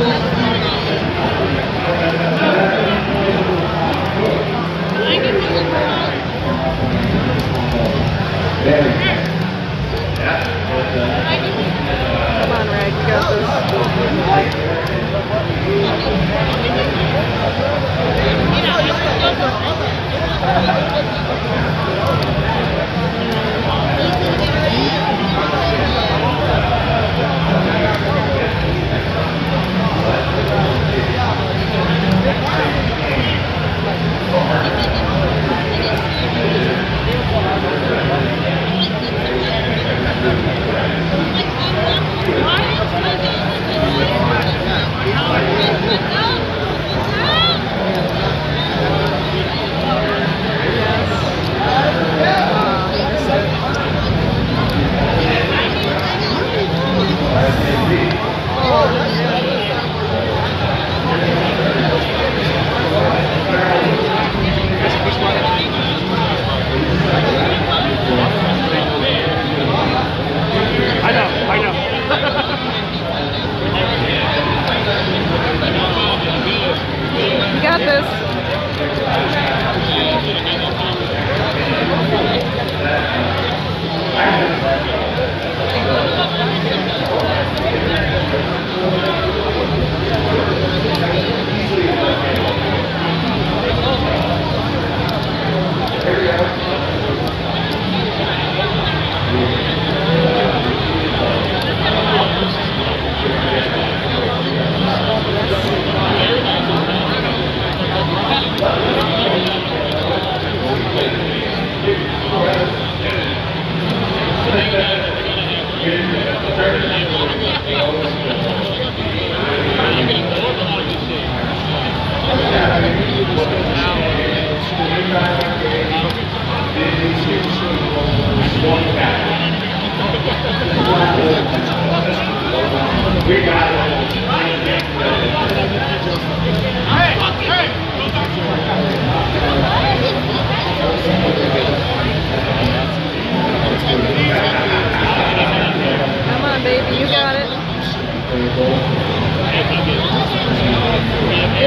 Thank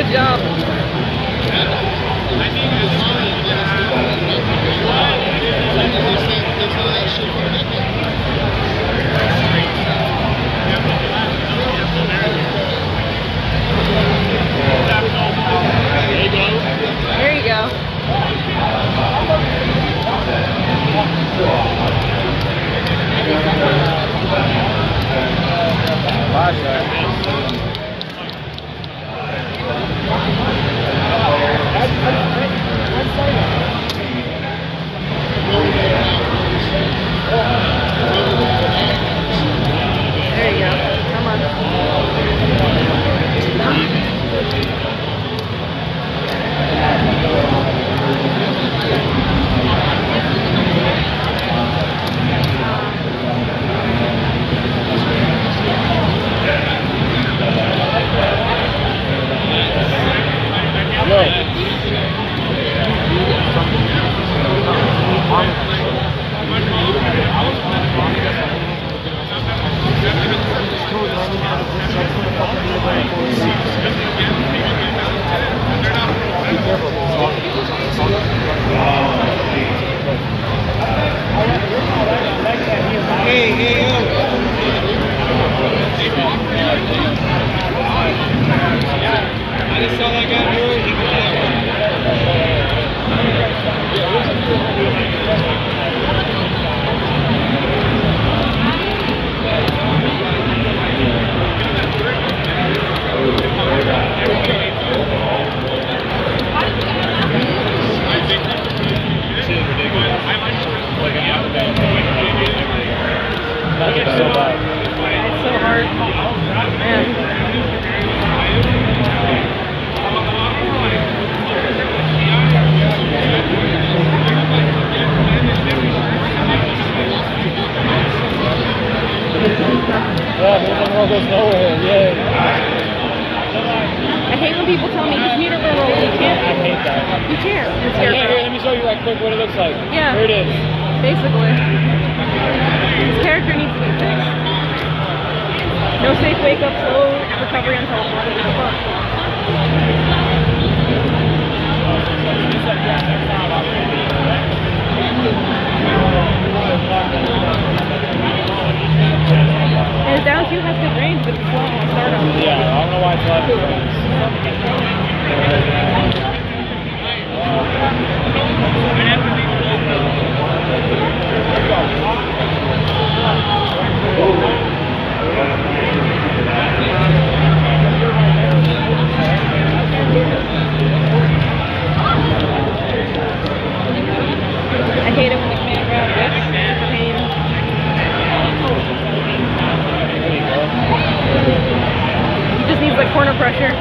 Good job. I Your chair. Your chair. Hey, here, let me show you right quick what it looks like. Yeah. Here it is. Basically. This character needs to be fixed. No safe wake-up, slow recovery until 1 o'clock. 是